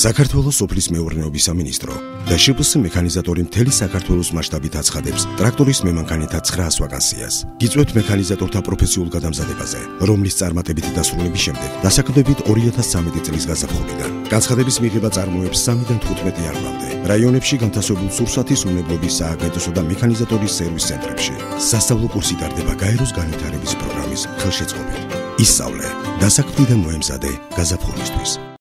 საქართველოს სოფლის მეურნეობის სამინისტრო და შპს მექანიზატორი მთელი საქართველოს მასშტაბით აცხადებს ტრაქტორის მემანქანეთა 900 ვაკანსიას. გიწვევთ მექანიზატორთა პროფესიულ გადამზადებაზე, რომლის წარმატებით დასრულების შემდეგ დასაქმდებით 2013 წლის გაზაფხულიდან. განცხადების მიღება წარმოებს 3-დან 15 იანვარამდე. რაიონებში განთავსებულ სურსათის უნებლობის სააგენტოსო და მექანიზატორის სერვის ცენტრებში. სასწავლო კურსი ტარდება გაეროს განვითარების პროგრამის ხელშეწყობით. ისწავლე, დასაქმდი და მოემზადე გაზაფხულისთვის.